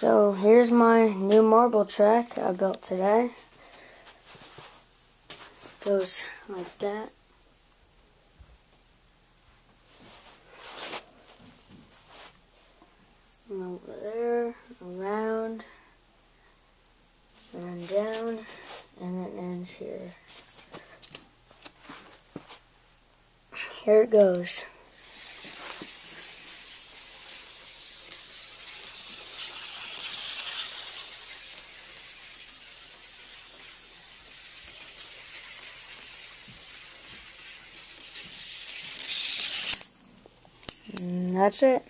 So here's my new marble track I built today. Goes like that. And over there, around, and down, and it ends here. Here it goes. That's it.